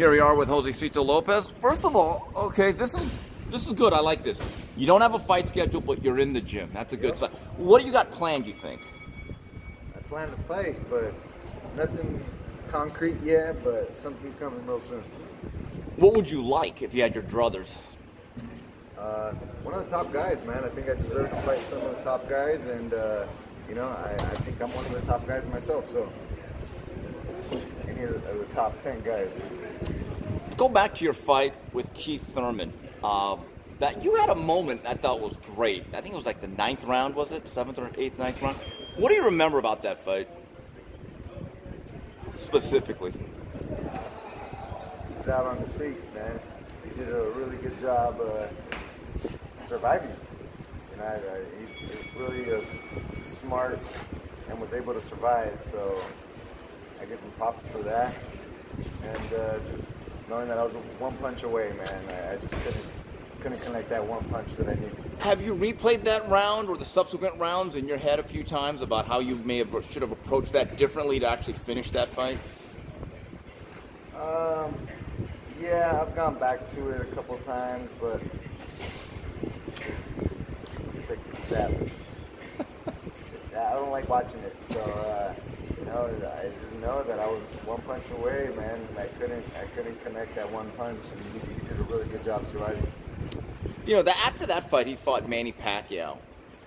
Here we are with Josesito Lopez. First of all, okay, this is this is good. I like this. You don't have a fight schedule, but you're in the gym. That's a good sign. What do you got planned? You think? I plan to fight, but nothing concrete yet. But something's coming real soon. What would you like if you had your druthers? Uh, one of the top guys, man. I think I deserve to fight some of the top guys, and uh, you know, I, I think I'm one of the top guys myself. So, any of the, of the top ten guys. Let's go back to your fight with Keith Thurman. Uh, that you had a moment I thought was great. I think it was like the ninth round, was it? Seventh or eighth, ninth round. What do you remember about that fight specifically? He's out on his feet, man. He did a really good job uh, surviving. Know, I, I, he, he was really uh, smart and was able to survive. So I give him props for that. And uh, just knowing that I was one punch away, man, I, I just couldn't couldn't connect that one punch that I needed. Have you replayed that round or the subsequent rounds in your head a few times about how you may have should have approached that differently to actually finish that fight? Um, yeah, I've gone back to it a couple times, but just, just like that. Like watching it, so uh, you know, I just know that I was one punch away, man, and I couldn't, I couldn't connect that one punch, and he, he did a really good job surviving. You know, the, after that fight, he fought Manny Pacquiao,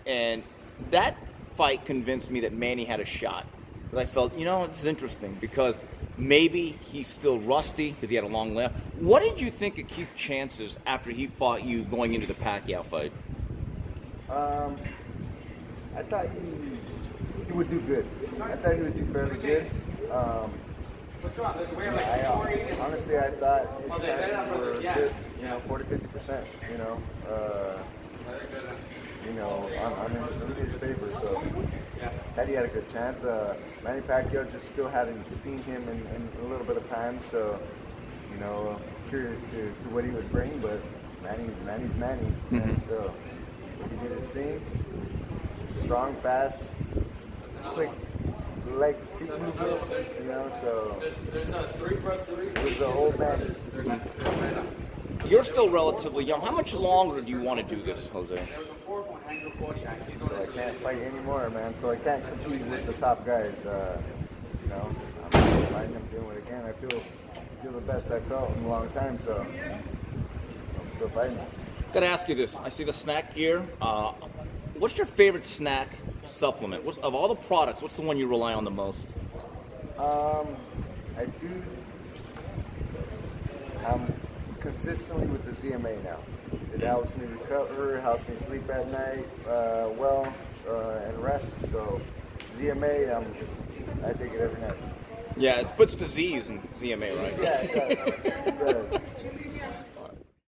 and that fight convinced me that Manny had a shot. Because I felt, you know, this is interesting because maybe he's still rusty because he had a long layoff. What did you think of Keith's chances after he fought you going into the Pacquiao fight? Um, I thought he, he would do good. I thought he would do fairly good. Um, I, uh, honestly, I thought his chances were good, you know, 40, 50%, you know, uh, you know, I'm in his favor. So that he had a good chance. Uh, Manny Pacquiao just still hadn't seen him in, in a little bit of time, so you know, curious to, to what he would bring. But Manny, Manny's Manny, and so he did his thing. Strong, fast, quick leg feet you know. So it was a whole Manny. You're still relatively young. How much longer do you want to do this, Jose? So I can't fight anymore, man. So I can't compete with the top guys. Uh, you know, I'm still fighting. I'm doing it again. I feel feel the best I felt in a long time. So I'm still fighting. Gotta ask you this. I see the SNAC gear. Uh, what's your favorite SNAC supplement? What's, of all the products, what's the one you rely on the most? Um, I do. I'm consistently with the ZMA now. It helps me recover, helps me sleep at night uh, well, uh, and rest. So ZMA, um, I take it every night. Yeah, it puts disease in ZMA, right? Yeah, it does. It does.